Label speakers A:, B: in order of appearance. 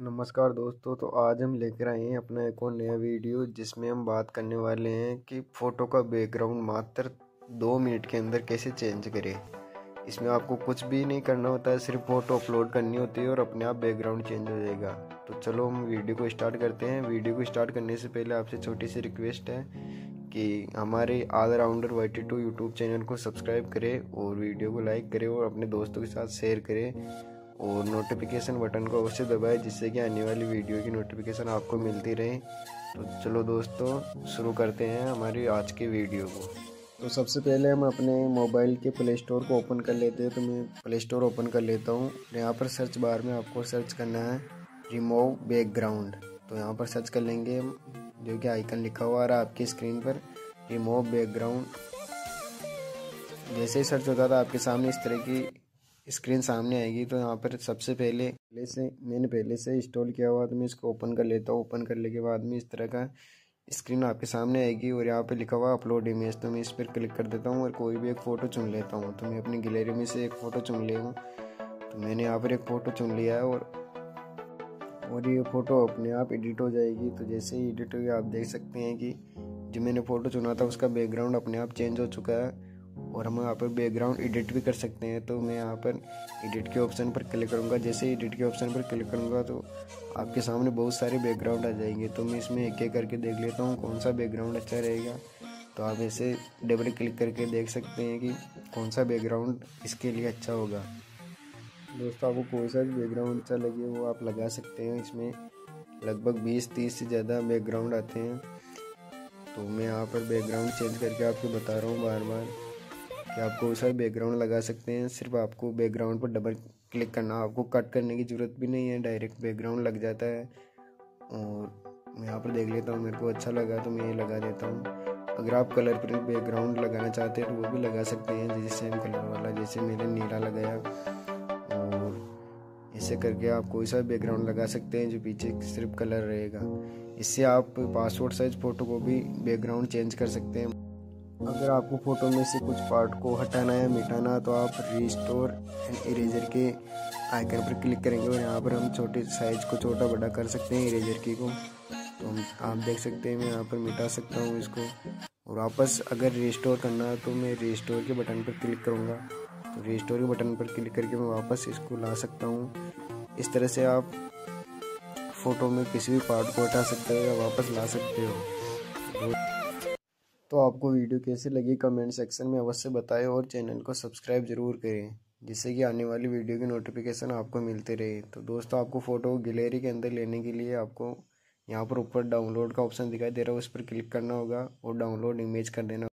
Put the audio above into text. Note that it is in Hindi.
A: नमस्कार दोस्तों तो आज हम लेकर आए हैं अपना एक और नया वीडियो जिसमें हम बात करने वाले हैं कि फ़ोटो का बैकग्राउंड मात्र दो मिनट के अंदर कैसे चेंज करें। इसमें आपको कुछ भी नहीं करना होता है सिर्फ़ फ़ोटो अपलोड करनी होती है और अपने आप बैकग्राउंड चेंज हो जाएगा। तो चलो हम वीडियो को स्टार्ट करते हैं। वीडियो को स्टार्ट करने से पहले आपसे छोटी सी रिक्वेस्ट है कि हमारे allrounder Y T two YouTube channel को सब्सक्राइब करें और वीडियो को लाइक करें और अपने दोस्तों के साथ शेयर करें। और नोटिफिकेशन बटन को अवश्य दबाएँ, जिससे कि आने वाली वीडियो की नोटिफिकेशन आपको मिलती रहे। तो चलो दोस्तों, शुरू करते हैं हमारी आज के वीडियो को। तो सबसे पहले हम अपने मोबाइल के प्ले स्टोर को ओपन कर लेते हैं। तो मैं प्ले स्टोर ओपन कर लेता हूँ। यहाँ पर सर्च बार में आपको सर्च करना है रिमूव बैकग्राउंड तो यहाँ पर सर्च कर लेंगे जो कि आइकन लिखा हुआ आ रहा है आपकी स्क्रीन पर रिमूव बैकग्राउंड जैसे ही सर्च होता था आपके सामने इस तरह की स्क्रीन सामने आएगी तो यहाँ पर सबसे पहले पहले से, मैंने पहले से इंस्टॉल किया हुआ तो मैं इसको ओपन कर लेता हूँ। ओपन करने के बाद में इस तरह का स्क्रीन आपके सामने आएगी और यहाँ पे लिखा हुआ अपलोड इमेज तो मैं इस पर क्लिक कर देता हूँ और कोई भी एक फ़ोटो चुन लेता हूँ। तो मैं अपनी गैलरी में से एक फ़ोटो चुन हूँ। तो मैंने यहाँ पर एक फ़ोटो चुन लिया है और और ये फ़ोटो अपने आप एडिट हो जाएगी। तो जैसे ही एडिट हुई, आप देख सकते हैं कि जो मैंने फ़ोटो चुना था, उसका बैकग्राउंड अपने आप चेंज हो चुका है। और हम यहाँ पर बैकग्राउंड एडिट भी कर सकते हैं तो मैं यहाँ पर एडिट के ऑप्शन पर क्लिक करूँगा। जैसे एडिट के ऑप्शन पर क्लिक करूँगा तो आपके सामने बहुत सारे बैकग्राउंड आ जाएँगे। तो मैं इसमें एक एक करके देख लेता हूँ कौन सा बैकग्राउंड अच्छा रहेगा। तो आप ऐसे डबल क्लिक करके देख सकते हैं कि कौन सा बैकग्राउंड इसके लिए अच्छा होगा। दोस्तों, आपको कोई सा भी बैकग्राउंड अच्छा लगे, वो आप लगा सकते हैं। इसमें लगभग 20-30 से ज़्यादा बैकग्राउंड आते हैं। तो मैं यहाँ पर बैकग्राउंड चेंज करके आपको बता रहा हूँ बार बार कि आप कोई सा बैकग्राउंड लगा सकते हैं। सिर्फ़ आपको बैकग्राउंड पर डबल क्लिक करना, आपको कट करने की ज़रूरत भी नहीं है डायरेक्ट बैकग्राउंड लग जाता है। और मैं यहाँ पर देख लेता हूँ, मेरे को अच्छा लगा तो मैं ये लगा देता हूँ। अगर आप कलर पर बैकग्राउंड लगाना चाहते हैं तो वो भी लगा सकते हैं, जैसे सेम कलर वाला, जैसे मैंने नीला लगाया। और ऐसे करके आप कोई सा बैकग्राउंड लगा सकते हैं जो पीछे सिर्फ़ कलर रहेगा। इससे आप पासपोर्ट साइज़ फ़ोटो को भी बैकग्राउंड चेंज कर सकते हैं। अगर आपको फ़ोटो में से कुछ पार्ट को हटाना या मिटाना तो आप रिस्टोर एंड इरेजर के आइकन पर क्लिक करेंगे और यहाँ पर हम छोटे साइज़ को छोटा बड़ा कर सकते हैं इरेजर की को। तो हम, आप देख सकते हैं, मैं यहाँ पर मिटा सकता हूँ इसको। और वापस अगर रिस्टोर करना है तो मैं रिस्टोर के बटन पर क्लिक करूँगा। तो रिस्टोर के बटन पर क्लिक करके मैं वापस इसको ला सकता हूँ। इस तरह से आप फ़ोटो में किसी भी पार्ट को हटा सकते हो या वापस ला सकते हो। तो आपको वीडियो कैसी लगी कमेंट सेक्शन में अवश्य बताएँ और चैनल को सब्सक्राइब ज़रूर करें, जिससे कि आने वाली वीडियो की नोटिफिकेशन आपको मिलते रहे। तो दोस्तों, आपको फ़ोटो गैलरी के अंदर लेने के लिए आपको यहाँ पर ऊपर डाउनलोड का ऑप्शन दिखाई दे रहा है, उस पर क्लिक करना होगा और डाउनलोड इमेज कर देना